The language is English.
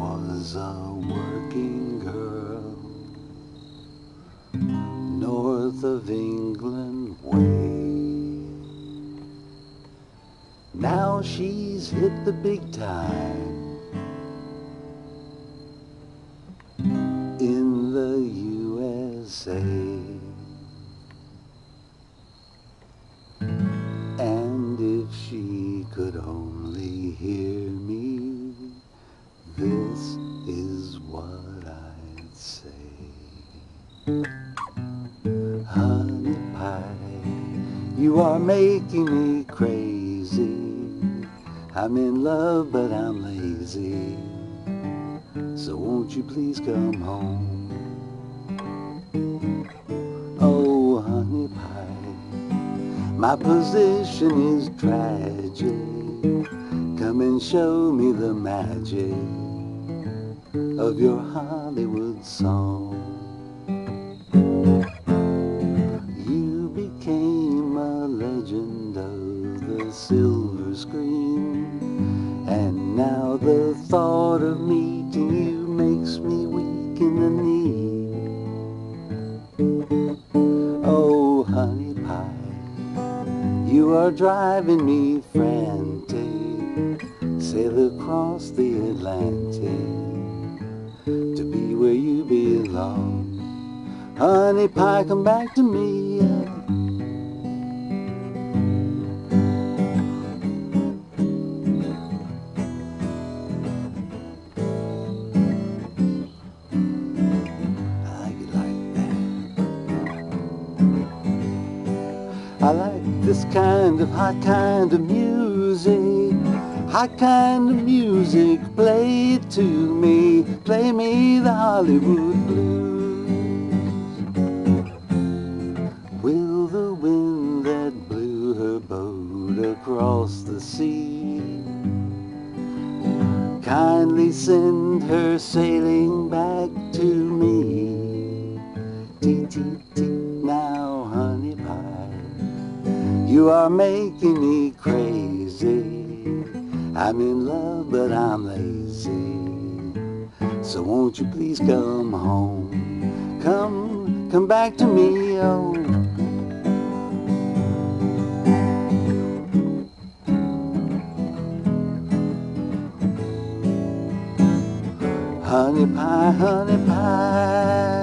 was a working girl north of England way. Now she's hit the big time in the USA. And if she could only hear this is what I'd say. Honey pie, you are making me crazy. I'm in love, but I'm lazy. So won't you please come home? Oh, honey pie, my position is tragic. Come and show me the magic of your Hollywood song. You became a legend of the silver screen, and now the thought of meeting you makes me weak in the knee. Oh, honey pie, you are driving me frantic. Sail across the Atlantic where you belong. Honey pie, come back to me. I like it like that. I like this kind of hot kind of music. Kind of music, play to me. Play me the Hollywood blues. Will the wind that blew her boat across the sea kindly send her sailing back to me? Tee tee, now honey pie, you are making me crazy. I'm in love, but I'm lazy. So won't you please come home? Come, come back to me, oh. Honey pie, honey pie.